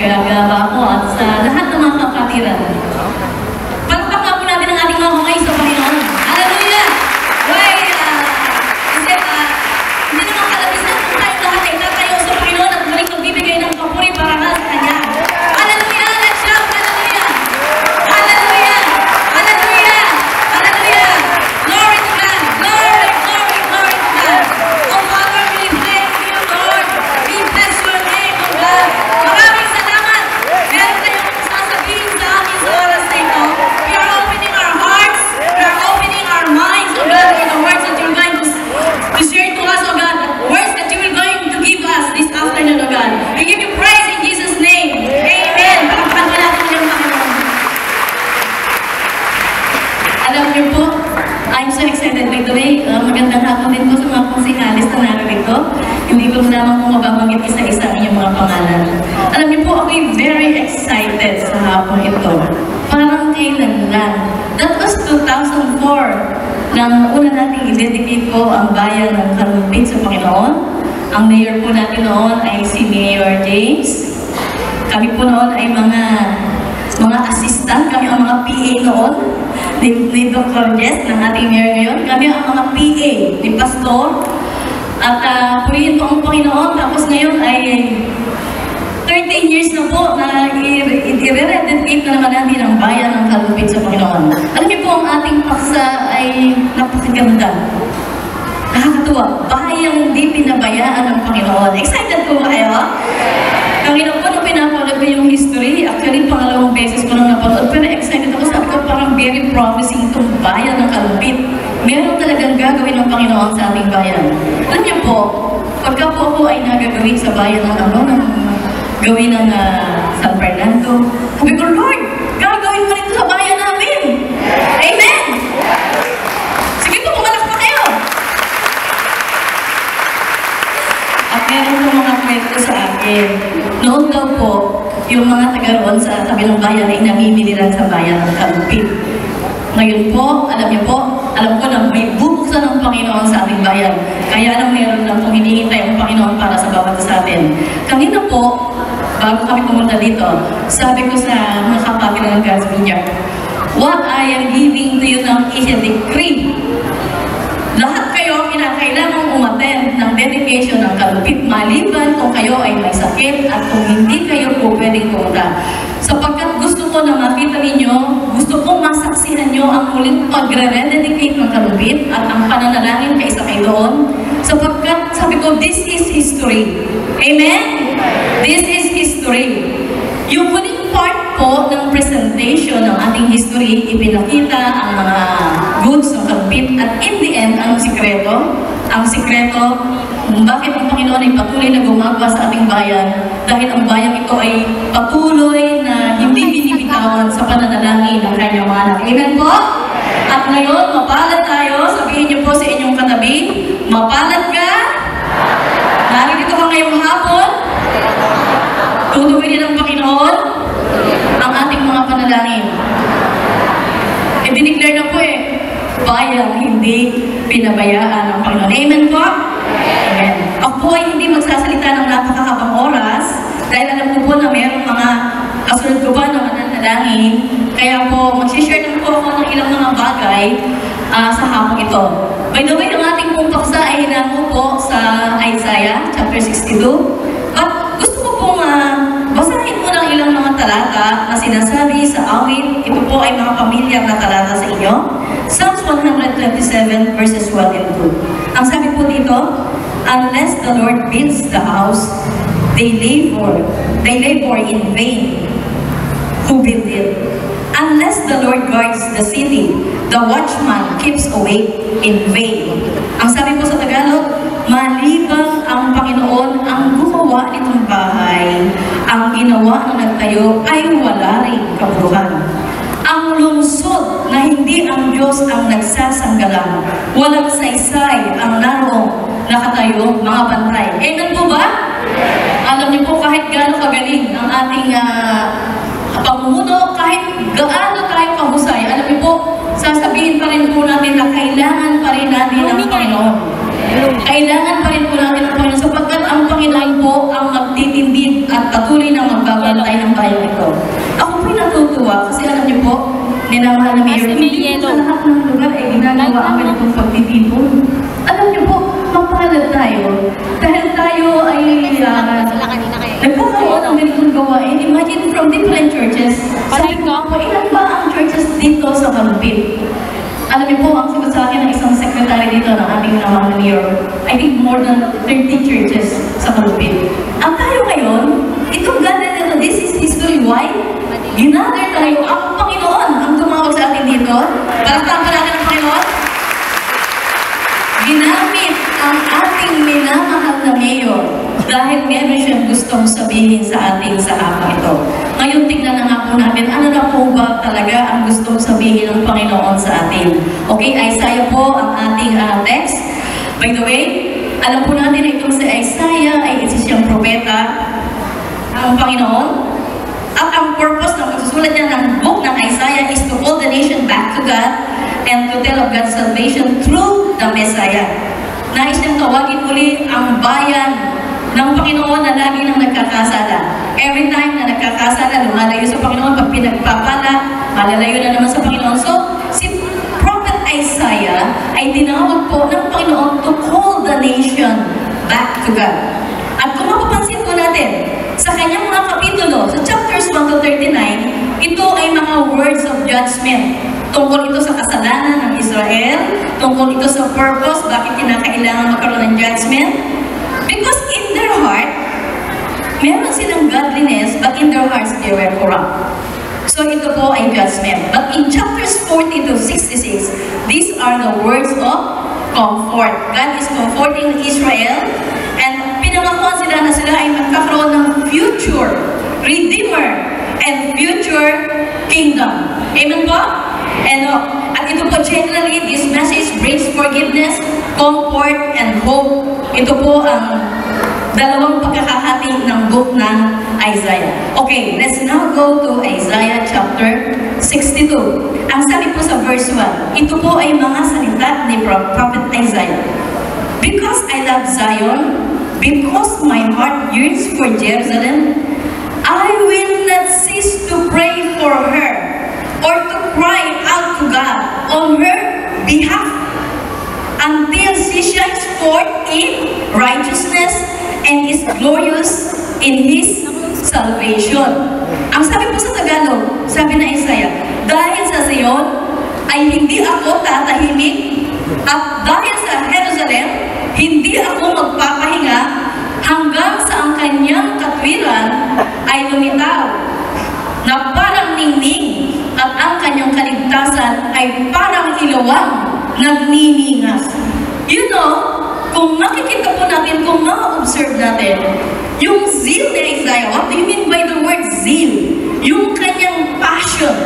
gagawa ko at sa lahat ng mga kapatiran. Palakpakan po natin ang ating mga kamay sa Panginoon. Hallelujah! Why, ah, kasi ah, hindi naman kalabisan kung tayo lahat ay tatayo sa Panginoon at muling magbibigay ng papuri para nga sa Kanya. Hallelujah! Let's shout! Hallelujah! Hallelujah! Hallelujah! Hallelujah! Glory to God! Glory, glory, glory to God! Oh Father, we thank you, Lord. We bless your name, oh God. Maraming salamat. Meron tayong sasabihin sa amin sa oras na ito. We are opening our hearts. We are opening our minds, oh God, in the words that you're going to, to share to us, oh God. Words that you are going to give us this afternoon, oh God. We give you praise in Jesus' name. Amen. Pakapal mo natin yung Panginoon. Alam niyo po, I'm so excited by the way. Uh, magandang hapon din po sa mga konsihalis na narito. Hindi ko lamang po mababanggit isa-isa ang inyong mga pangalan. Alam niyo po, ako'y very excited sa hapon ito. Parang kailan lang. That was 2004 nang una nating i-dedicate po ang bayan ng Kalumpit sa Panginoon. Ang mayor po natin noon ay si Mayor James. Kami po noon ay mga mga assistant, kami ang mga PA noon ni, ni Dr. Jess ng ating mayor ngayon. Kami ang mga PA ni Pastor. At uh, purihin po ang Panginoon. Tapos ngayon ay 13 years na po na i- i-rededicate na naman natin ang bayan ng Kalupit sa Panginoon. Alam niyo po, ang ating paksa ay napakaganda. Nakakatuwa. Bayang hindi pinabayaan ng Panginoon. Excited po kayo? Kanina po nung pinapanood ko yung history, actually pangalawang beses ko nang napanood, pero excited ako, sabi ko parang very promising itong bayan ng Kalupit. Meron talagang gagawin ng Panginoon sa ating bayan. Alam niyo po, pagka po ako ay nagagawin sa bayan ng ano, ng gawin ng ah, San Fernando, sabi ko, Lord, gagawin mo rin sa bayan namin. Amen! Sige po, pumalak pa kayo. At meron po mga kwento sa akin. Noon daw po, yung mga taga roon sa tabi ng bayan ay namimili lang sa bayan ng Kalupit. Ngayon po, alam niyo po, alam ko na may bubuksan ng Panginoon sa ating bayan. Kaya lang meron lang pong hinihintay ang Panginoon para sa bawat sa atin. Kanina po, bago kami pumunta dito, sabi ko sa mga kapatid ng God's Vineyard, What I am giving to you now is a decree lahat kayo kinakailangan umattend ng dedication ng kalupit maliban kung kayo ay may sakit at kung hindi kayo po pwedeng pumunta. Sapagkat gusto ko na makita ninyo, gusto kong masaksihan nyo ang muling pagre-rededicate ng kalupit at ang pananalangin kay isa kayo doon. Sapagkat sabi ko, this is history. Amen? This is history. Yung po ng presentation ng ating history, ipinakita ang mga goods ng kalupit at in the end, ang sikreto, ang sikreto kung bakit ang Panginoon ay patuloy na gumagawa sa ating bayan dahil ang bayan ito ay patuloy na hindi binibitawan sa pananalangin ng kanyang mga. Amen po? At ngayon, mapalad tayo. Sabihin niyo po sa inyong katabi, mapalad ka. Narito ka ngayong hapon. Tutuwin ng Panginoon panalangin. E dineclare na po eh, bayang hindi pinabayaan ng Panginoon. Amen po? Amen. Ako po ay hindi magsasalita ng napakahabang oras dahil alam ko po na mayroong mga kasunod ko pa na mananalangin. Kaya po, mag-share lang po ako ng ilang mga bagay ah, sa hapong ito. By the way, ang ating pong ay hinango po sa Isaiah chapter 62. But gusto ko pong ah, basahin mo ng ilang talata na sinasabi sa awit. Ito po ay mga pamilyar na talata sa inyo. Psalms 127 verses 1 and 2. Ang sabi po dito, Unless the Lord builds the house, they labor, they labor in vain who build it. Unless the Lord guards the city, the watchman keeps awake in vain. Ang sabi po sa Tagalog, nagtayo ay wala rin kabuluhan. Ang lungsod na hindi ang Diyos ang nagsasanggalang, walang saysay ang naroong nakatayo, mga bantay. Amen po ba? Alam niyo po kahit gaano kagaling ang ating ah, pamumuno, kahit gaano tayo kahusay, alam niyo po, sasabihin pa rin po natin na kailangan pa rin natin ng Panginoon. Kailangan pa rin po natin ng Panginoon ang Panginoon po ang magtitindig at patuloy na magbabantay ng bayan ito. Ako po'y natutuwa kasi alam niyo po, ninamahal na Mayor, hindi po sa lahat ng lugar ay ginagawa ang ganitong pagtitipon. Alam niyo po, mapalad tayo dahil tayo ay uh, nagkakaroon ng ganitong gawain. Imagine from different churches. Sabi ko po, ilan ba ang churches dito sa Malupit? Alam niyo po, ang sagot sa akin ng isang secretary dito ng ating namang mayor, I think more than 30 churches sa Malupit. Ang tayo ngayon, itong gathered nito, this is history why ginather tayo ang Panginoon ang tumawag sa atin dito. Palakpakan pa natin ang Panginoon. Ginamit ang ating minamahal na mayor dahil meron siyang gustong sabihin sa atin sa araw ito. Ngayon tingnan na nga po natin, ano na po ba talaga ang gustong sabihin ng Panginoon sa atin. Okay, Isaiah po ang ating ah, text. By the way, alam po natin na itong si Isaiah ay isa siyang propeta ng Panginoon. At ang purpose ng pagsusulat niya ng book ng Isaiah is to call the nation back to God and to tell of God's salvation through the Messiah. Nais niyang tawagin uli ang bayan ng Panginoon na lagi nang nagkakasala. Every time na nagkakasala, lumalayo sa Panginoon, pag pinagpapala, malalayo na naman sa Panginoon. So, si Prophet Isaiah ay tinawag po ng Panginoon to call the nation back to God. At kung mapapansin po natin, sa kanyang mga kapitulo, sa chapters 1 to 39, ito ay mga words of judgment. Tungkol ito sa kasalanan ng Israel, tungkol ito sa purpose, bakit kinakailangan magkaroon ng judgment. Because their heart, meron silang godliness, but in their hearts they were corrupt. So ito po ay judgment. But in chapters 40 to 66, these are the words of comfort. God is comforting Israel and pinangakuan sila na sila ay magkakaroon ng future redeemer and future kingdom. Amen po? And, uh, at ito po generally, this message brings forgiveness, comfort, and hope. Ito po ang dalawang pagkakahati ng book ng Isaiah. Okay, let's now go to Isaiah chapter 62. Ang sabi po sa verse 1, ito po ay mga salita ni Pro- Prophet Isaiah. Because I love Zion, because my heart yearns for Jerusalem, I will not cease to pray for her or to cry out to God on her behalf until she shines forth in righteousness and is glorious in His salvation. Ang sabi po sa Tagalog, sabi na Isaiah, dahil sa Zion ay hindi ako tatahimik at dahil sa Jerusalem, hindi ako magpapahinga hanggang sa ang kanyang katwiran ay lumitaw na parang ningning at ang kanyang kaligtasan ay parang ilawang nagniningas. You know, kung makikita po natin, kung ma-observe natin, yung zeal ni Isaiah, what do you mean by the word zeal? Yung kanyang passion,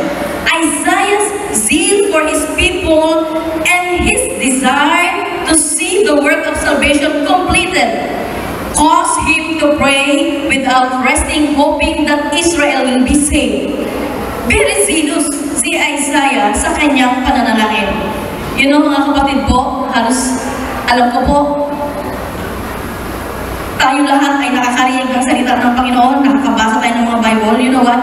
Isaiah's zeal for his people and his desire to see the work of salvation completed caused him to pray without resting, hoping that Israel will be saved. Very zealous si Isaiah sa kanyang pananalangin. You know mga kapatid po, halos alam ko po, tayo lahat ay nakakarinig ng salita ng Panginoon, nakakabasa tayo ng mga Bible. You know what?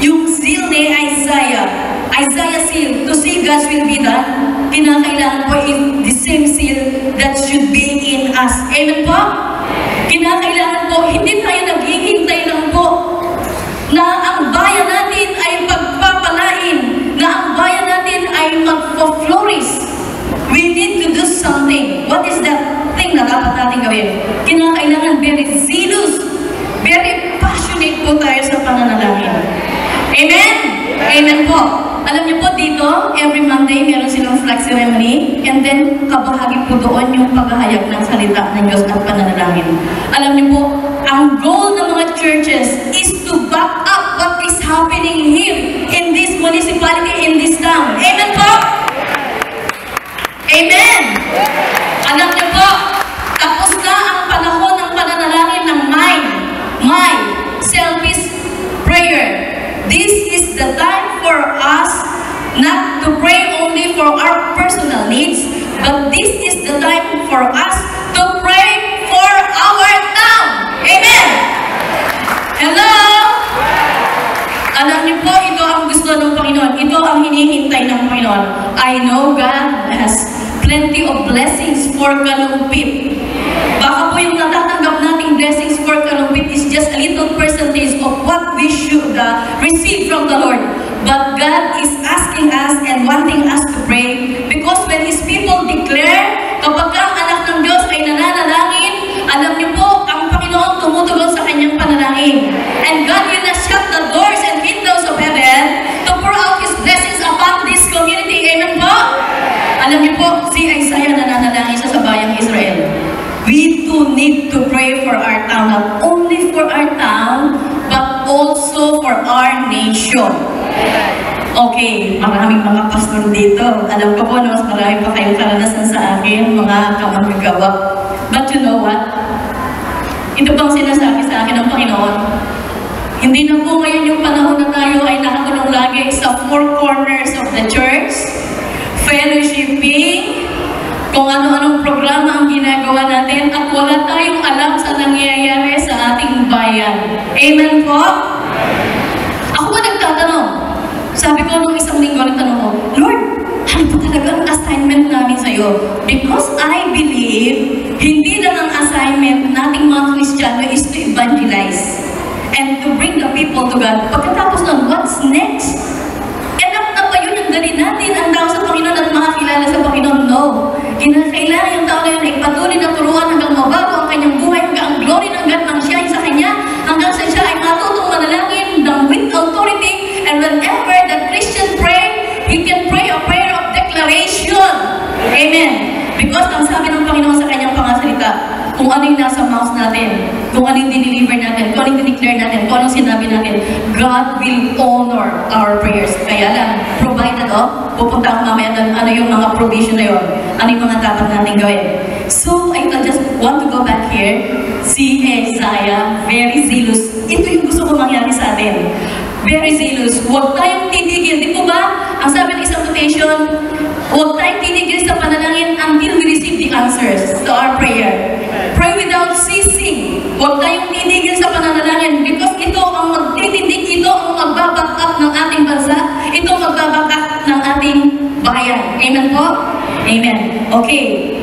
Yung zeal ni Isaiah, Isaiah zeal to see God's will be done, kinakailangan po is the same zeal that should be in us. Amen po? Kinakailangan po, hindi tayo naghihintay lang po na ang bayan natin ay pagpapalain, na ang bayan natin ay magpo-flourish. We need to do something. What is that thing na dapat natin gawin? Kinakailangan very zealous, very passionate po tayo sa pananalangin. Amen? Amen po. Alam niyo po dito, every Monday meron silang flag ceremony and then kabahagi po doon yung paghahayag ng salita ng Diyos at pananalangin. Alam niyo po, ang goal ng mga churches is to back up what is happening here in this municipality, in this town. Amen po? Amen! Alam niyo po, tapos na ang panahon ng pananalangin ng mine, my selfish prayer. This is the time for us not to pray only for our personal needs, but this is the time for us to pray for our town. Amen! Hello? gusto ng Panginoon. Ito ang hinihintay ng Panginoon. I know God has plenty of blessings for kalumpit. Baka po yung natak nation. Okay, maraming mga pastor dito. Alam ko po na mas marami pa kayong karanasan sa akin, mga kamagagawa. But you know what? Ito pang sinasabi sa akin ng Panginoon. Hindi na po ngayon yung panahon na tayo ay nakakulong lagi sa four corners of the church, fellowshipping, kung ano-anong programa ang ginagawa natin at wala tayong alam sa nangyayari sa ating bayan. Amen po? Nagtatanong? Sabi ko nung isang linggo, nagtanong ko, Lord, ano ba talaga ang assignment namin sa'yo? Because I believe, hindi lang ang assignment nating mga Kristiyano is to evangelize and to bring the people to God. Pagkatapos nun, what's next? Enough na ba yun dali natin ang tao sa Panginoon at makakilala sa Panginoon? No. Kinakailangan yung tao na yun ay patuloy na turuan hanggang mabago ang kanyang buhay, hanggang ang glory ng God ang shine sa kanya, hanggang sa siya ay matutong manalangin ng with authority. And Christian pray, he can pray a prayer of declaration. Amen. Because ang sabi ng Panginoon sa kanyang pangasalita, kung ano yung nasa mouth natin, kung ano yung diniliver natin, kung ano yung dineclare natin, kung ano yung sinabi natin, God will honor our prayers. Kaya lang, provided, oh, pupunta ako mamaya doon, ano yung mga provision na yun, ano yung mga dapat natin gawin. So, want to go back here, si Isaiah, very zealous. Ito yung gusto ko mangyari sa atin. Very zealous. Huwag tayong titigil. Di po ba? Ang sabi ng isang quotation, huwag tayong titigil sa panalangin until we receive the answers to our prayer. Pray without ceasing. Huwag tayong titigil sa pananalangin because ito ang magtitindig, ito ang magbaback ng ating bansa, ito ang magbaback ng ating bayan. Amen po? Amen. Okay.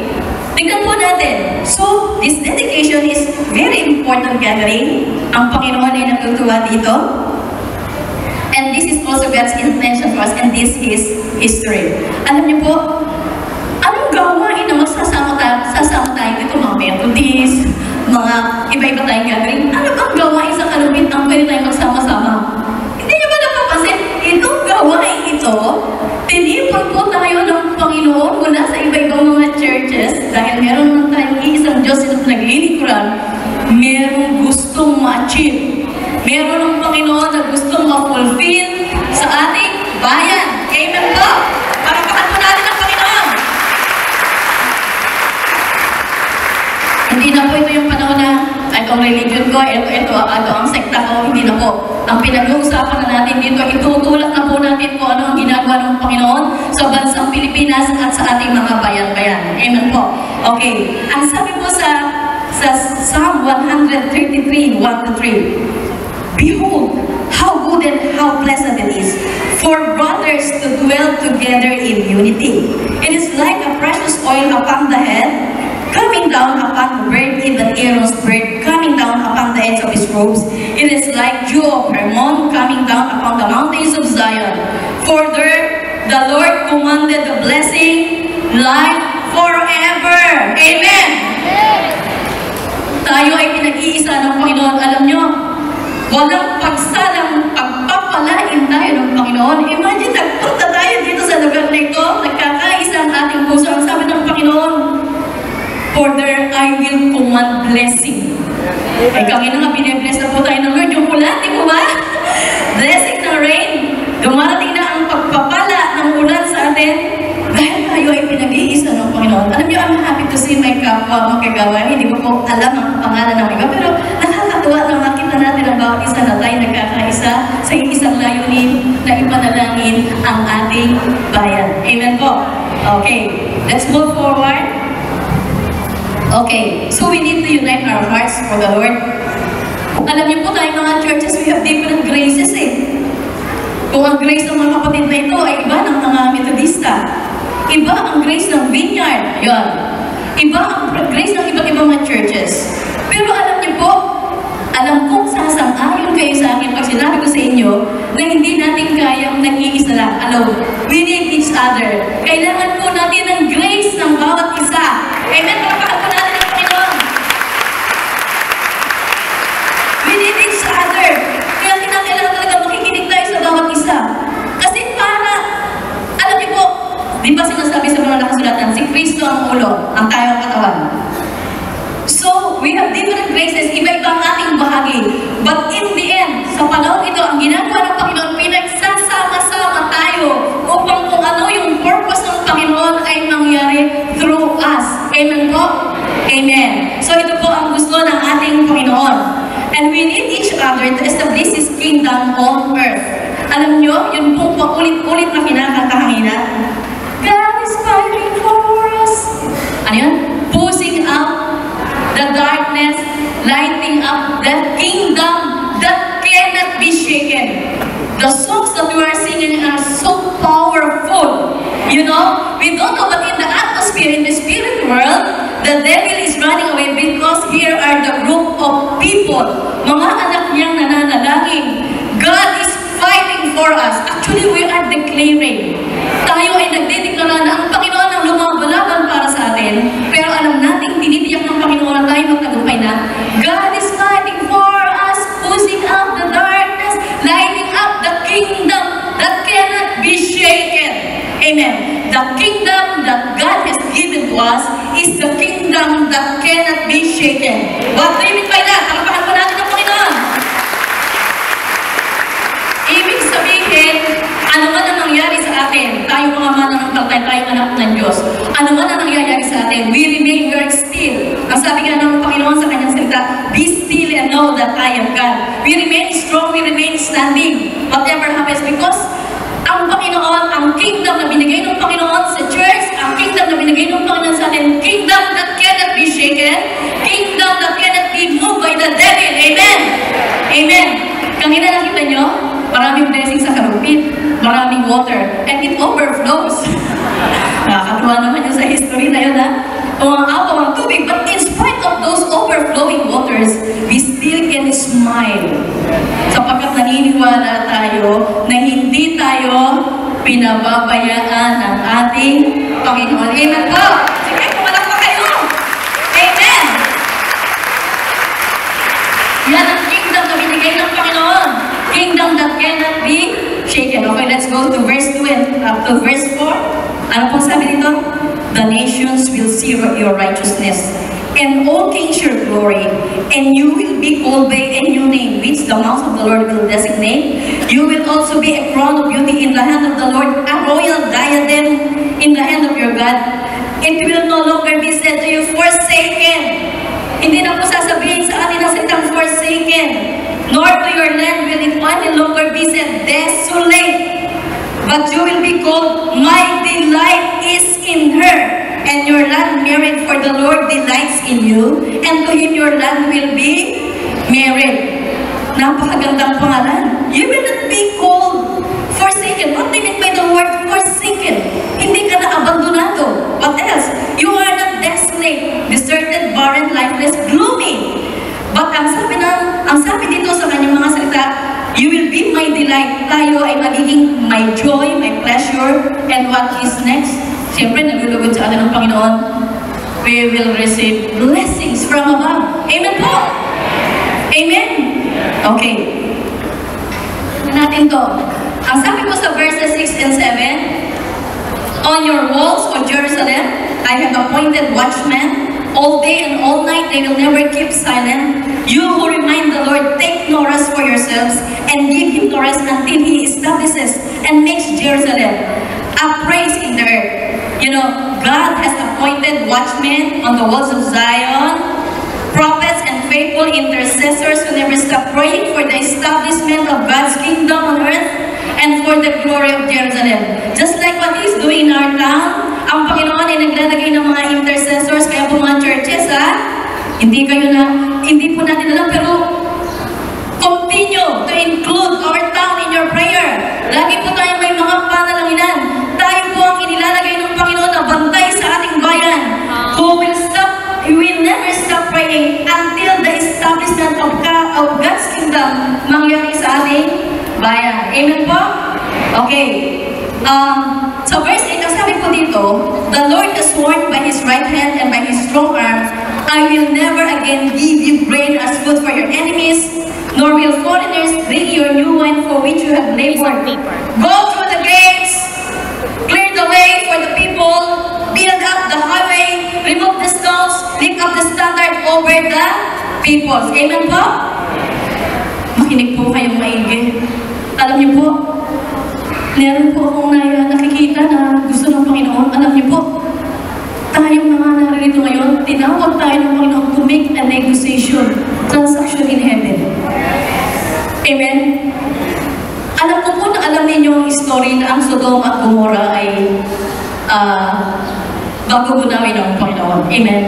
Natin. So, this dedication is very important gathering. Ang Panginoon ay natutuwa dito. And this is also God's intention for us and this is history. Alam niyo po, anong gawain na magsasama tayo, sasama tayo dito mga Methodist, mga iba-iba tayong gathering? Ano bang gawain sa kalupit ang pwede tayong magsama-sama? Hindi niyo ba napapansin? Itong gawain ito, tinipon po tayo ng Panginoon mula sa iba-ibang mga churches dahil meron man tayong iisang Diyos na naglilikuran, merong gustong ma-achieve. Meron ng Panginoon na gustong ma-fulfill sa ating bayan. Amen po? Parapakan po natin ang Panginoon. Hindi na po ito itong religion ko, ito, ito, ito ang sekta ko, hindi na po. Ang pinag-uusapan na natin dito, itutulak na po natin kung ano ang ginagawa ng Panginoon sa bansang Pilipinas at sa ating mga bayan-bayan. Amen po. Okay. Ang sabi po sa sa Psalm 133, 1 to 3, Behold, how good and how pleasant it is for brothers to dwell together in unity. It is like a precious oil upon the head, coming down upon the bird, even Aaron's bird, coming down upon the ends of his robes. It is like dew of Hermon coming down upon the mountains of Zion. For there the Lord commanded the blessing, life forever. Amen. Tayo ay pinag-iisa ng Panginoon. Alam nyo, walang pagsalang pagpapalain tayo ng Panginoon. Imagine, nagpunta tayo dito sa lugar na ito, nagkakaisa ang ating puso. Ang sabi ng Panginoon, For there I will command blessing. Ay kami na nga, binibless na po tayo ng Lord. Yung ulan, di mo ba? Blessing ng rain. Dumarating na ang pagpapala ng ulan sa atin. Dahil tayo ay pinag-iisa ng Panginoon. Alam niyo, I'm happy to see my kapwa magkagawa. Hindi ko po alam ang pangalan ng iba. Pero nakakatuwa na makita natin ang bawat isa na tayo nagkakaisa sa isang layunin na ipanalangin ang ating bayan. Amen po. Okay, let's move forward. Okay, so we need to unite our hearts for the Lord. Alam niyo po tayo mga churches, we have different graces eh. Kung ang grace ng mga kapatid na ito ay iba ng mga Methodista, iba ang grace ng Vineyard, yon. Iba ang grace ng iba't ibang mga churches. Pero alam niyo po, alam kong sasang-ayon kayo sa akin pag sinabi ko sa inyo na hindi natin kayang nag-iisa lang. Alone. Other to establish His kingdom on earth. Alam nyo, yun pong paulit-ulit na kinakanta kanina. Ah. God is fighting for us. Ano yun? Pushing out the darkness, lighting up the kingdom that cannot be shaken. The songs that we are singing are so powerful. You know, we don't know, but in the atmosphere, in the spirit world, the devil because here are the group of people, mga anak niyang nananalangin. God is fighting for us. Actually, we are declaring. Tayo ay nagdedeklara na ang Panginoon ang lumabalaban para sa atin. Pero alam natin, tinitiyak ng Panginoon na tayo magtagumpay na. God is fighting for us, pushing out the darkness, lighting up the kingdom that cannot be shaken. Amen. The kingdom that God has given to us is the kingdom that cannot be shaken. What do you mean by that? Talapakan po natin ang Panginoon. Ibig sabihin, ano man ang nangyari sa atin, tayo mga mananampalatay, tayo anak ng Diyos, ano man ang nangyayari sa atin, we remain very still. Ang sabi nga ng Panginoon sa kanyang salita, be still and know that I am God. We remain strong, we remain standing, whatever happens, because ang Panginoon, ang kingdom na binigay ng Panginoon sa church, ang kingdom na binigay ng Panginoon sa atin, kingdom that cannot be shaken, kingdom that cannot be moved by the devil. Amen! Amen! Kanina nakita nyo, maraming blessing sa karupit, maraming water, and it overflows. Nakakatuwa naman yun sa history na yun, ha? Umangapaw ang tubig, but in spite of those overflowing waters, we still can smile. Sapagkat naniniwala tayo na hindi tayo pinababayaan ng ating to verse 4. Ano pong sabi dito? The nations will see your righteousness and all kings your glory, and you will be called by a new name, which the mouth of the Lord will designate. You will also be a crown of beauty in the hand of the Lord, a royal diadem in the hand of your God. It will no longer be said to you, forsaken. Hindi na po sasabihin sa atin ang salitang forsaken. Nor to your land will it any longer be said, desolate. But you will be called, My delight is in her, and your land married, for the Lord delights in you, and to him your land will be married. Napakagandang pangalan. You will not be called forsaken. What do you mean by the word forsaken? Hindi ka na abandonado. What else? You are not desolate, deserted, barren, lifeless, gloomy. But ang sabi ng, ang sabi dito sa kanyang mga salita, My delight. Tayo ay magiging my joy, my pleasure. And what is next? Siyempre, naglulugod sa atin ng Panginoon. We will receive blessings from above. Amen po! Amen? Okay. Natin to. Ang sabi ko sa verses 6 and 7, On your walls, O Jerusalem, I have appointed watchmen. All day and all night they will never keep silent. You who remind the Lord, take no rest for yourselves and give him no rest until he establishes and makes Jerusalem a praise in the earth. You know, God has appointed watchmen on the walls of Zion, prophets and faithful intercessors who never stop praying for the establishment of God's kingdom on earth and for the glory of Jerusalem. Just like what He's doing in our town, ang Panginoon ay naglalagay ng mga intercessors, kaya po mga churches, ha? Hindi kayo na, hindi po natin alam, pero continue to include our town in your prayer. Lagi po tayong may mga panalanginan. Tayo po ang inilalagay ng Panginoon na bantay sa ating bayan. Who will stop, who will never stop praying until the establishment of God's kingdom mangyari sa ating bayan. Amen po? Okay. Um, so verse 8, ang sabi po dito, The Lord has sworn by His right hand and by His strong arm, I will never again give you grain as food for your enemies, nor will foreigners drink your new wine for which you have labored. Go through the gates, clear the way for the people, build up the highway, remove the stones, lift up the standard over the peoples. Amen po? Makinig po kayong maigi. Alam niyo po, meron po akong na, nakikita na gusto ng Panginoon. Alam niyo po, tayong mga naririto ngayon, tinawag tayo ng Panginoon to make a negotiation, transaction in heaven. Amen? Alam ko po na alam ninyo ang story na ang Sodom at Gomorrah ay uh, bagugunawin ng Panginoon. Amen?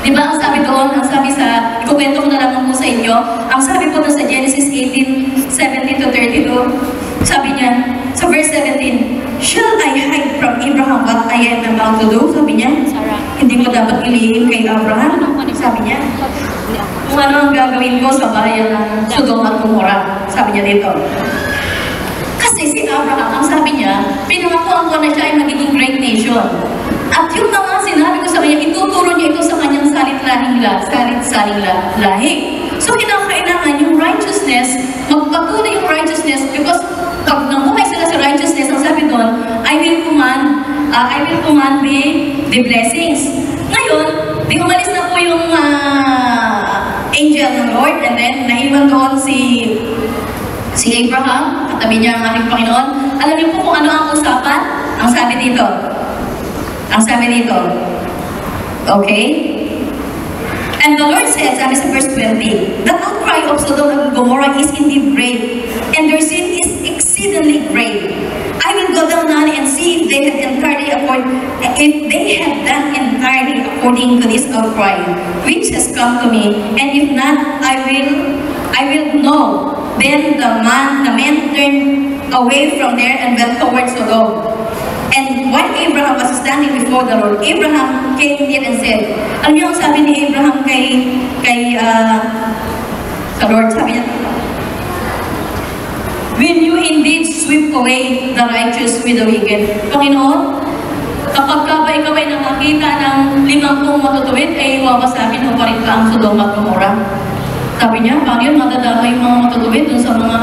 Di ba ang sabi doon, ang sabi sa, ikukwento ko na lang po sa inyo, ang sabi po doon sa Genesis 18, 17 to 32, sabi niya, sa verse 17, Shall I hide from Abraham what I am about to do? Sabi niya, hindi ko dapat ilihim kay Abraham. Sabi niya, kung ano ang gagawin ko sa bayan ng Sodom at Gomorrah. Sabi niya dito. Kasi si Abraham, ang sabi niya, pinangakuan ko na siya ay magiging great nation. At yung mga sinabi ko sa kanya, ituturo niya ito sa kanyang salit-lahing la, salit-saling la, lahi. So, kinakailangan yung righteousness, magpatuloy yung righteousness because pag namuhay sila sa righteousness, ang sabi doon, I will command, uh, I will command the, the blessings. Ngayon, di umalis na po yung uh, angel ng Lord and then naiwan doon si si Abraham, katabi niya ang ating Panginoon. Alam niyo po kung ano ang usapan? Ang sabi dito. Ang sabi dito. Okay? And the Lord said, sabi sa verse 20, The outcry of Sodom and Gomorrah is indeed great, and their sin is exceedingly great. Down now and see if they have entirely accord, if they have done entirely according to this outcry, which has come to me, and if not, I will, I will know. Then the man, the man turned away from there and went towards Sodom. And when Abraham was standing before the Lord, Abraham came near and said, alam niyo ang sabi ni Abraham kay, kay, uh, sa Lord, sabi niya, Will you indeed sweep away the righteous with the wicked? Panginoon, kapag ka ba ikaw ay nakakita ng limangpong matutuwid, ay wawasakin mo pa rin ka ang Sodom at Gomorrah. Sabi niya, paano yun yung mga matutuwid dun sa mga,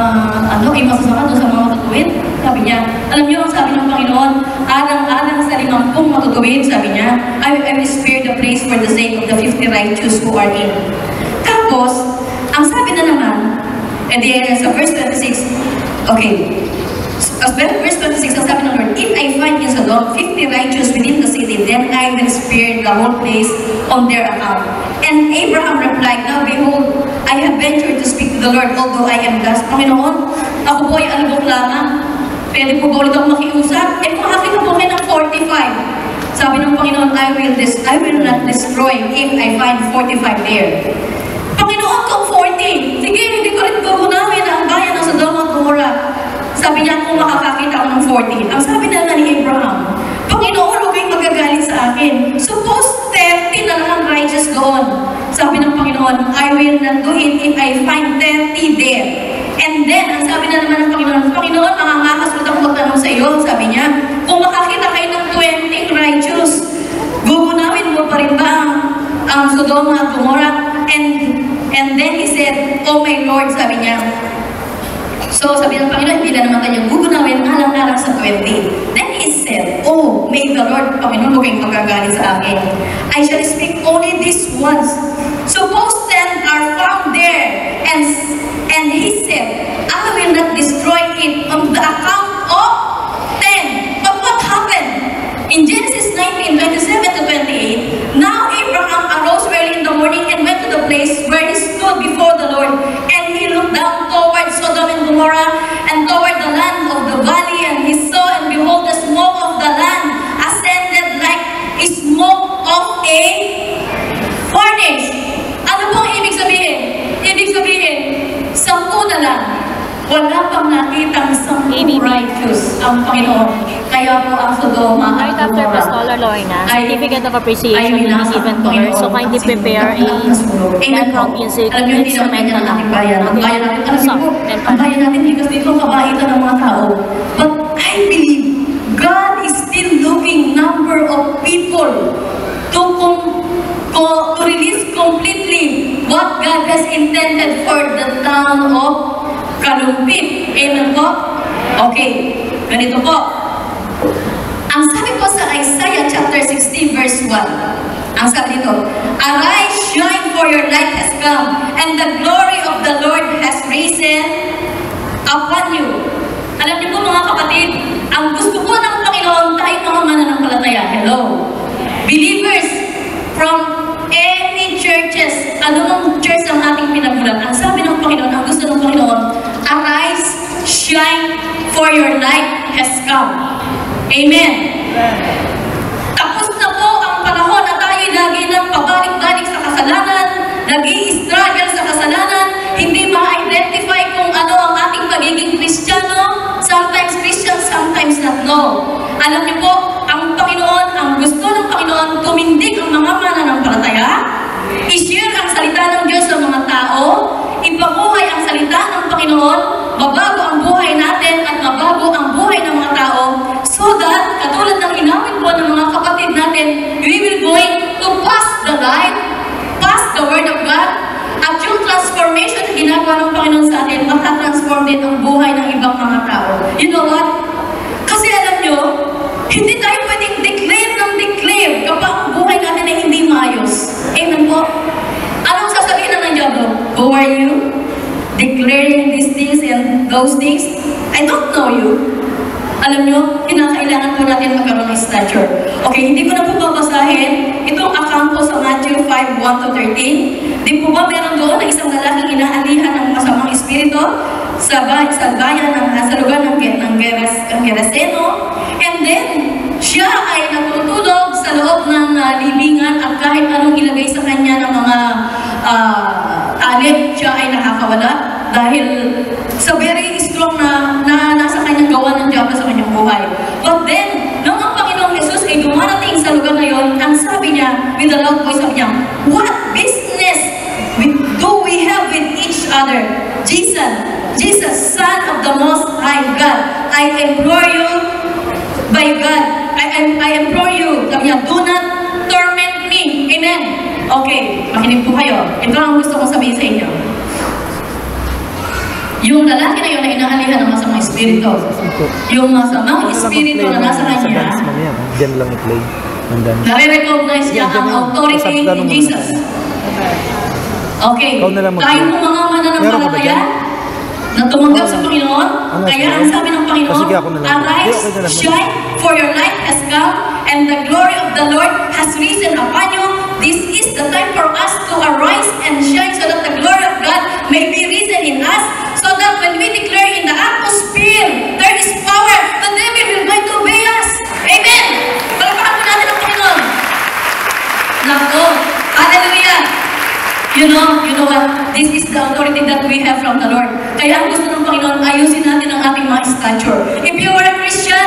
ano, ay masasama dun sa mga matutuwid? Sabi niya, alam niyo ang sabi ng Panginoon, alang-alang sa limangpong matutuwid, sabi niya, I, will spare the place for the sake of the 50 righteous who are in. Tapos, ang sabi na naman, and the, sa verse 26, okay, as well, verse 26, ang sabi ng Lord, If I find in Sodom 50 righteous within the city, then I will spare the whole place on their account. And Abraham replied, Now behold, I have ventured to speak to the Lord, although I am dust. Panginoon, ako po ay alibok lamang. Pwede po ba ulit ako makiusap? Eh kung akin na po kayo ng 45. Sabi ng Panginoon, I will, dis I will not destroy if I find 45 there. Panginoon, kung 40, sige, hindi ko rin gugunawin ang bayan ng Sodom. Sabi niya, kung makakakita ako ng 40. Ang sabi na ni Abraham, Panginoon, huwag kayong magagalit sa akin. Suppose 30 na lang ang righteous doon. Sabi ng Panginoon, I will not do it if I find 30 there. And then, ang sabi na naman ng Panginoon, Panginoon, makakasunod ako magtanong sa iyo. Sabi niya, kung makakita kayo ng 20 righteous, gugunawin mo pa rin ba ang Sodom at Gomorrah? And, and then he said, Oh my Lord, sabi niya, So, sabi ng Panginoon, hindi na naman kanyang gugunawin alang-alang sa 20. Then he said, Oh, may the Lord, Panginoon, huwag kayong magagalit sa akin. I shall speak only this once. Suppose ten are found there. And, and he said, I will not destroy it on the account of ten. But what happened? In Genesis 19, 27 to 28, now Abraham arose early in the morning and went to the place where he stood before the Lord. And he looked down toward Sodom and Gomorrah and toward the land of the valley. And he saw and behold the smoke of the land ascended like a smoke of a furnace. Ano pong ibig sabihin? Ibig sabihin, sampu na lang. Wala pang nakitang sampung righteous ang Panginoon. Kaya po ang Sodoma Right at after Gomorrah Pastor Lorna, certificate of appreciation will be given to her. So kindly prepare a background music instrumental ang ating bayan. Ang bayan natin, ang bayan natin, because dito kabaitan ng mga tao. But I believe God is still looking number of people to com- co- to release completely what God has intended for the town of Kalumpit. Amen po? Okay, ganito po. Ang sabi po sa Isaiah chapter 60 verse 1, ang sabi dito, Arise, shine, for your light has come, and the glory of the Lord has risen upon you. Alam niyo po mga kapatid, ang gusto po ng Panginoon tayo mga mananampalataya. Hello. Believers from any churches, anumang church ang ating pinagulat. Ang sabi ng Panginoon, ang gusto ng Panginoon, Arise, shine, for your light has come. Amen. Tapos na po ang panahon na tayo lagi nang pabalik-balik sa kasalanan, nag-i-struggle sa kasalanan, hindi ma-identify kung ano ang ating pagiging Kristiyano, sometimes Christian, sometimes not. No. Alam niyo po, ang Panginoon, ang gusto ng Panginoon, tumindig ang mga mananampalataya, i-share ang salita ng Diyos sa mga tao, ipabuhay ang salita ng Panginoon, mabago ang buhay natin at mabago ang buhay ng mga tao so that, katulad ng inawit po ng mga kapatid natin, we will going to pass the light, pass the word of God, at yung transformation na ginagawa ng Panginoon sa atin, matatransform din ang buhay ng ibang mga tao. You know what? Kasi alam nyo, hindi tayo pwedeng declare ng declare kapag ang buhay natin ay hindi maayos. Amen po? Anong sasabihin na ng are you? Declaring these things and those things? I don't know you. Alam nyo, kinakailangan po natin magkaroon ng stature. Okay, hindi ko na po babasahin. Itong account po sa Matthew 5, 1 to 13. Di po ba meron doon na isang lalaking inaalihan ng masamang espiritu sa, bay, sa bayan ng sa lugar ng, ng, ng Geraseno. And then, siya ay natutulog sa loob ng ah, libingan at kahit anong ilagay sa kanya ng mga uh, talent, siya ay nakakawala dahil sa very strong na, na nasa kanyang gawa ng Diablo sa kanyang buhay. But then, nung ang Panginoong Jesus ay dumarating sa lugar na yon, ang sabi niya, with a loud voice, sabi niya, What business do we have with each other? Jesus, Jesus, Son of the Most High God, I implore you by God, I, I, I implore you, sabi niya, do not torment me. Amen. Okay, makinig po kayo. Ito ang gusto kong sabihin sa inyo. Yung lalaki na yun na inaalihan ng masamang espiritu. Yung masamang espiritu na nasa kanya, Diyan lang i-play. Nare-recognize niya ang authority ni Jesus. Okay, tayo po mga mananampalataya na tumanggap sa Panginoon, Ano, kaya ang sabi ng Panginoon. Arise, shine, for your light has come, and the glory of the Lord has risen upon you. This is the time for us to arise and shine so that the glory of God may be risen in us, so that when we declare in the atmosphere, there is power, the devil will going to obey us. Amen! Palakpakan po natin ang Panginoon. Nako, hallelujah! You know, you know what? This is the authority that we have from the Lord. Kaya ang gusto ng Panginoon, ayusin natin ang ating mga stature. If you are a Christian,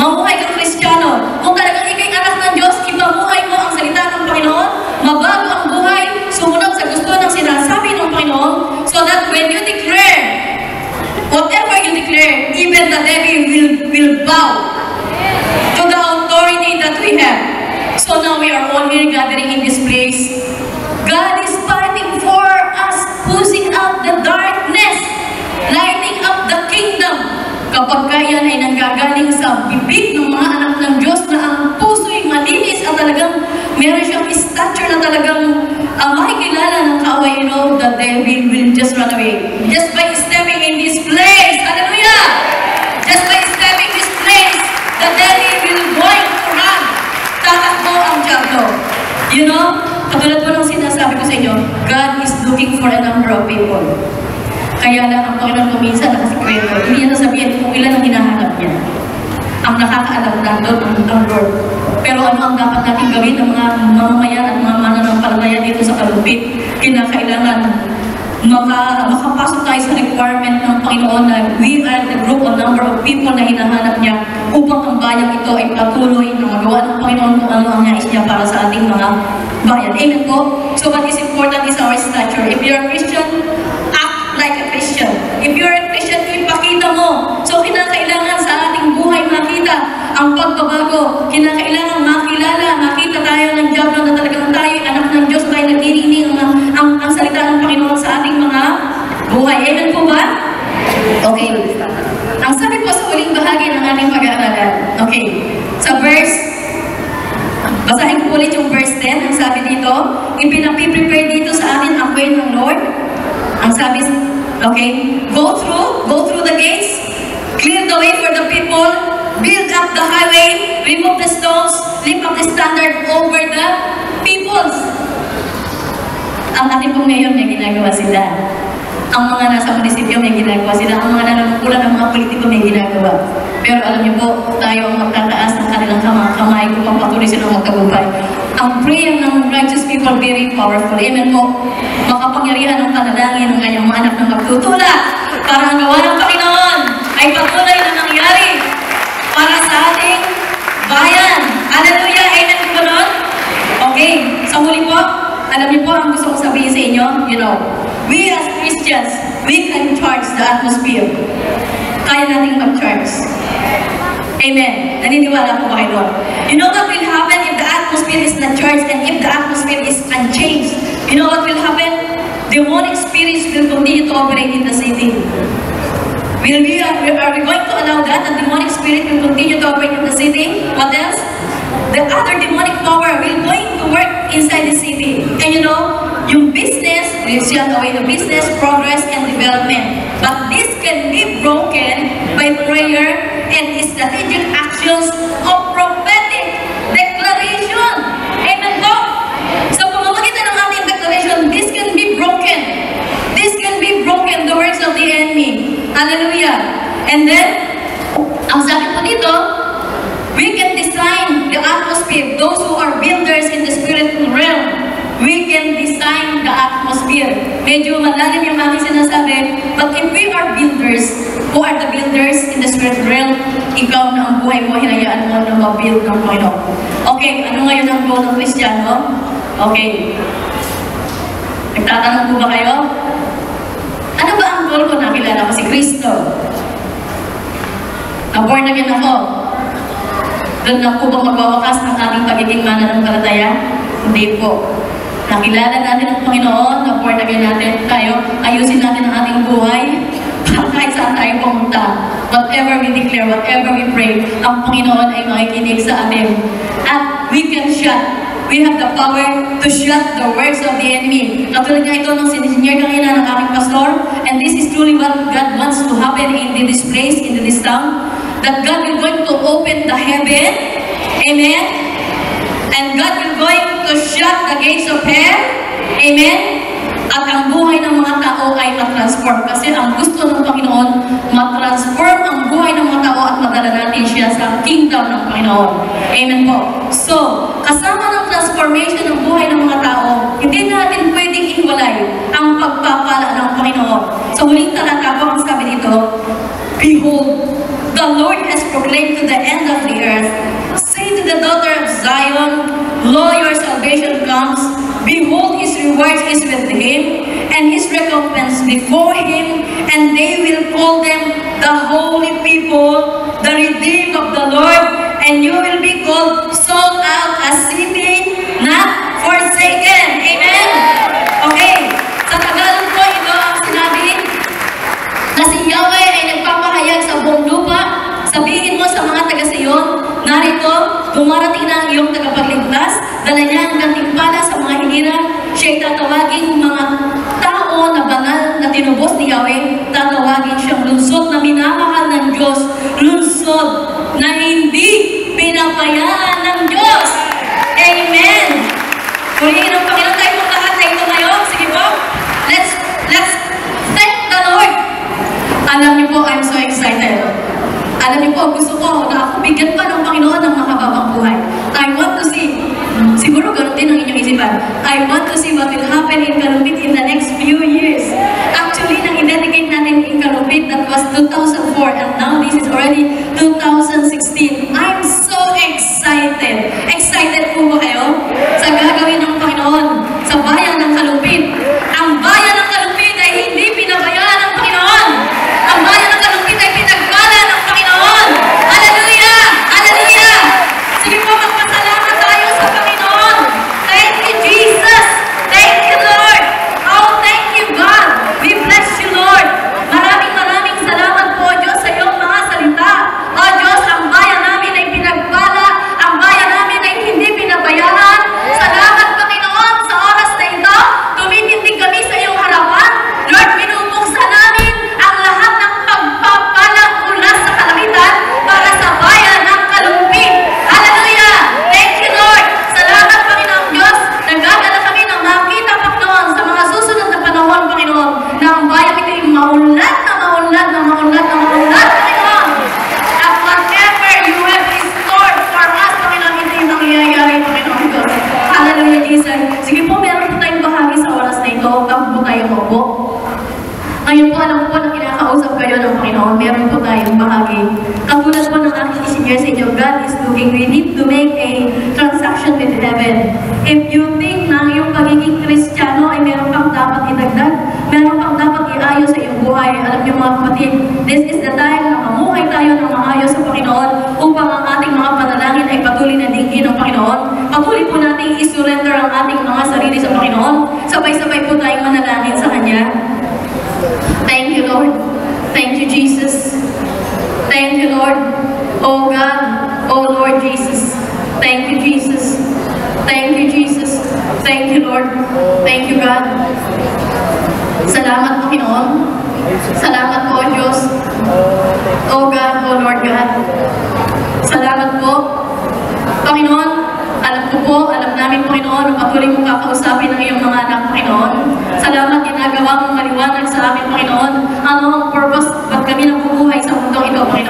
mamuhay kang Kristiyano. Kung talagang ikay anak ng Diyos, ipamuhay mo ang salita ng Panginoon, mabago ang buhay, sumunod sa gusto ng sinasabi ng Panginoon, so that when you declare, whatever you declare, even the devil will, will bow to the authority that we have. So now we are all here gathering in this place. God is fighting for us, pushing out the darkness, lighting up the kingdom. Kapag kaya ay nanggagaling sa bibig ng mga anak ng Diyos na ang puso'y malinis at talagang meron siyang stature na talagang uh, makikilala ng kaaway, you know, the devil will just run away. Just by stepping in this place. Hallelujah! Just by stepping this place, the devil will going to run. Tatakbo ang diablo. You know, katulad po ng sinasabi ko sa inyo, God is looking for a number of people. Kaya lang ang Panginoon ko minsan nakasikreto. Hindi niya nasabihin kung ilan ang hinahanap niya. Ang nakakaalam lang doon ang, Lord. Pero ano ang dapat natin gawin ng mga mamamayan at mga mananampalataya dito sa kalupit? Kinakailangan maka, makapasok tayo sa requirement ng Panginoon na we are the group or number of people na hinahanap niya upang ang bayang ito ay patuloy na magawa ng Panginoon kung ano ang nais niya para sa ating mga bayan. Amen po? So what is important is our stature. If you're a Christian, act like a Christian. If you're a Christian, ipakita mo. So kinakailangan sa ating buhay makita ang pagbabago. Kinakailangan makilala, makita tayo ng Diablo na talagang tayo, anak ng Diyos, tayo nagdirinig ang, ang, ang salita ng Panginoon sa ating mga buhay. Amen po ba? Okay. Ang sabi po sa huling bahagi ng ating pag-aaralan. Okay. Sa verse Basahin ko ulit yung verse 10. Ang sabi dito, ipinapiprepare dito sa atin ang way ng Lord. Ang sabi, okay, go through, go through the gates, clear the way for the people, build up the highway, remove the stones, lift up the standard over the peoples. Ang ating pong mayor may ginagawa sila. Ang mga nasa munisipyo may ginagawa sila. Ang mga nanunungkulan ng mga politiko may ginagawa. Pero alam niyo po, tayo ang magtataas ng kanilang kamay, kamay kung papatuloy silang magtagumpay. Ang prayer ng righteous people very powerful. Amen po. Makapangyarihan ang panalangin ng kanyang mga anak na magtutula para ang gawa ng Panginoon ay patuloy na nangyari para sa ating bayan. Hallelujah! Amen po nun? Okay, sa huli po, alam niyo po ang gusto kong sabihin sa inyo, you know, we as Christians, we can charge the atmosphere. Kaya nating mag-charge. Amen. Naniniwala po ba kayo doon? You know what will happen if the atmosphere is not charged and if the atmosphere is unchanged? You know what will happen? Demonic spirits will continue to operate in the city. Will we, are, are we going to allow that? The demonic spirit will continue to operate in the city? What else? The other demonic power will going to work inside the city. And you know, yung business will shut away the business, progress, and development. But this can be broken by prayer and strategic actions of Hallelujah. And then, ang sabi po dito, we can design the atmosphere. Those who are builders in the spiritual realm, we can design the atmosphere. Medyo malalim yung aking sinasabi, but if we are builders, who are the builders in the spiritual realm, ikaw na ang buhay mo, hinayaan mo na ma-build ng Panginoon. Okay, ano ngayon ang goal ng Kristiyano? Okay. Nagtatanong po ba kayo? Goal ko? Nakilala ko si Kristo. Na-born again ako. Doon na po ba magwawakas ang ating pagiging mananampalataya? Hindi po. Nakilala natin ang Panginoon, na-born again natin tayo, ayusin natin ang ating buhay, kahit saan tayo pumunta. Whatever we declare, whatever we pray, ang Panginoon ay makikinig sa atin. At we can shut We have the power to shut the words of the enemy. Katulad nga ito nung sinisinyer kanina ng aking pastor, and this is truly what God wants to happen in this place, in this town, that God will going to open the heaven, amen, and God will going to shut the gates of hell, amen, at ang buhay ng mga tao ay matransform. Kasi ang gusto ng Panginoon, matransform ang buhay ng mga tao at madala natin siya sa kingdom ng Panginoon. Amen po. So, kasama ng transformation ng buhay ng mga tao, hindi natin pwedeng iwalay ang pagpapala ng Panginoon. Sa huling talata po, ang sabi dito, Behold, the Lord has proclaimed to the end of the earth, Say to the daughter of Zion, Lo, your salvation comes. Behold, his reward is with him, and his recompense before him, and they will call them the holy people, the redeemed of the Lord, and you will be called sold out a city not forsaken. Amen? Okay. Sa Tagalog po, ito ang sinabi na si Yahweh ay dumarating na ang iyong tagapagligtas, dala niya ang gantimpala sa mga hinira, siya ay tatawagin mga tao na banal na tinubos ni Yahweh, tatawagin siyang lungsod na minamahal ng Diyos, lungsod na hindi pinapayaan ng Diyos. Amen! Purihin ang Panginoon tayo mong lahat na ito ngayon. Sige po, let's, let's thank the Lord. Alam niyo po, I'm so excited. Alam niyo po, gusto I want to see what will happen in Kalupit in the next few years. Actually, nang dedicate natin in Kalupit, that was 2004, and now this is already 2016. Jesus. Thank you, Lord. Oh God, oh Lord Jesus. Thank you, Jesus. Thank you, Jesus. Thank you, Lord. Thank you, God. Salamat, Panginoon. Salamat po, Diyos. Oh God, oh Lord God. Salamat po. Panginoon, alam ko po, alam namin, Panginoon, ang patuloy mong kakausap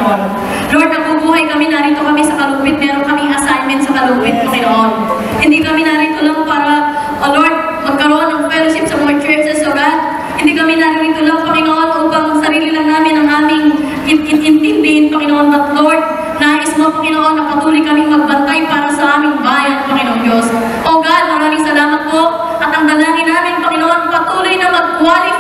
Panginoon. Lord, nabubuhay kami, narito kami sa kalupit, meron kaming assignment sa kalupit, yes. Panginoon. Hindi kami narito lang para, oh Lord, magkaroon ng fellowship sa mga churches, oh God. Hindi kami narito lang, Panginoon, upang sarili lang namin ang aming intindihin, Panginoon, but Lord, nais mo, Panginoon, na patuloy kaming magbantay para sa aming bayan, Panginoon Diyos. Oh God, maraming salamat po at ang dalangin namin, Panginoon, patuloy na magkuwali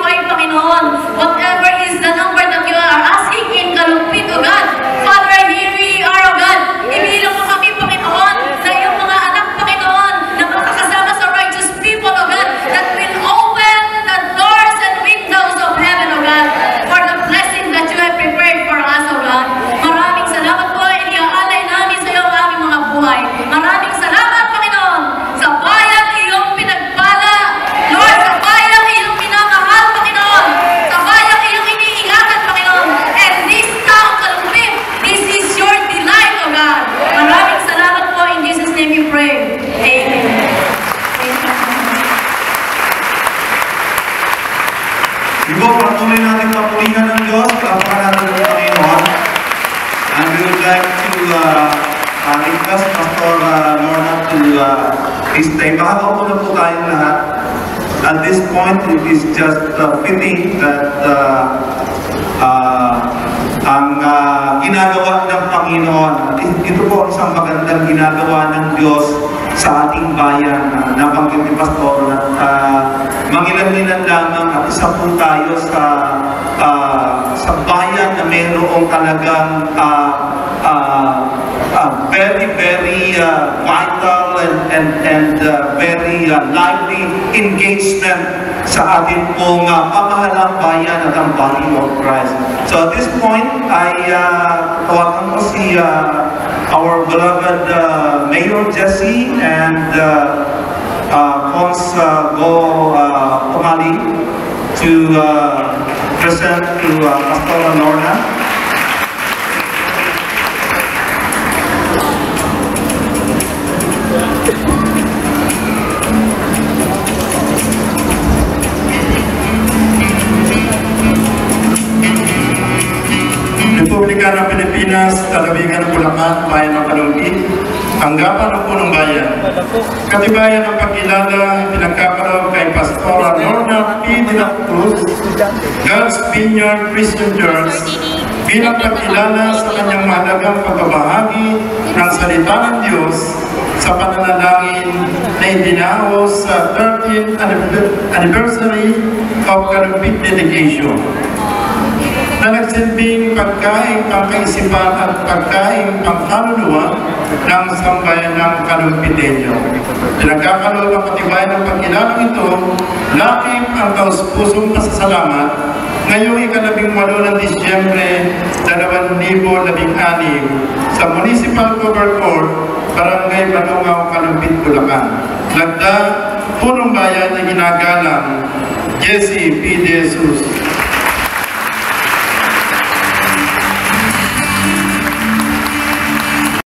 it is just a pity that uh, uh, ang uh, ginagawa ng Panginoon, ito po isang magandang ginagawa ng Diyos sa ating bayan na nabanggit ni Pastor at uh, mangilan-ilan lamang at isa po tayo sa uh, sa bayan na mayroong talagang uh, uh, uh, very, very uh, vital and, and, and uh, very uh, lively engagement sa atin pong uh, pamahalang bayan at ang body of Christ. So at this point, I uh, tawagan ko si uh, our beloved uh, Mayor Jesse and uh, uh, Cons uh, Go uh, Pumali to uh, present to uh, Pastor Lorna. Tanggapan ng punong bayan. Katibayan ng pagkilala, pinagkakaroon kay Pastora Lorna P. de la God's Vineyard Christian Church, bilang pagkilala sa kanyang mahalagang pagbabahagi ng salita ng Diyos sa pananalangin na idinaos sa 13th anniversary of Kalupit Dedication na nagsilbing pagkain pangkaisipan at pagkain pangkaluluwa ng sambayan ng Kalumpitenyo. Pinagkakaroon ang katibayan ng pagkilalang ito, lakip ang taus-pusong pasasalamat ngayong ikalabing walo ng Disyembre 2016 sa Municipal Cover Court, Barangay Balungaw, Kalumpit, Bulacan. Lagda, punong bayan na ginagalang Jesse P. De Jesus